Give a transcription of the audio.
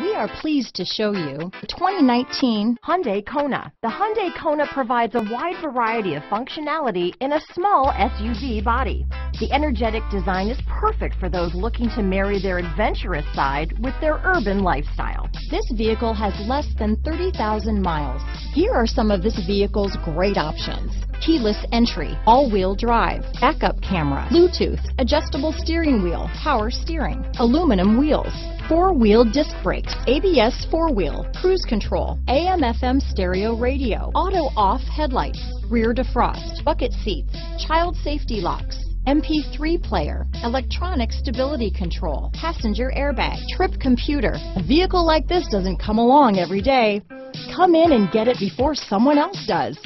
We are pleased to show you the 2019 Hyundai Kona. The Hyundai Kona provides a wide variety of functionality in a small SUV body. The energetic design is perfect for those looking to marry their adventurous side with their urban lifestyle. This vehicle has less than 30,000 miles. Here are some of this vehicle's great options. Keyless entry, all-wheel drive, backup camera, Bluetooth, adjustable steering wheel, power steering, aluminum wheels, four-wheel disc brakes, ABS four-wheel, cruise control, AM FM stereo radio, auto-off headlights, rear defrost, bucket seats, child safety locks, MP3 player, electronic stability control, passenger airbag, trip computer. A vehicle like this doesn't come along every day. Come in and get it before someone else does.